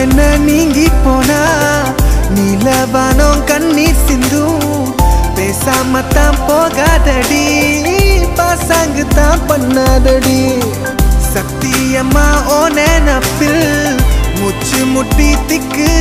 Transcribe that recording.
என்ன நீங்கி போனா? நீலவானம் கண்ணீர் சிந்தும். பேசாம தான் போகாதடி. பாசாங்கு தான் பண்ணாதடி. சத்தியமா ஓ நினப்பில் முச்சு முட்டி திக்கு.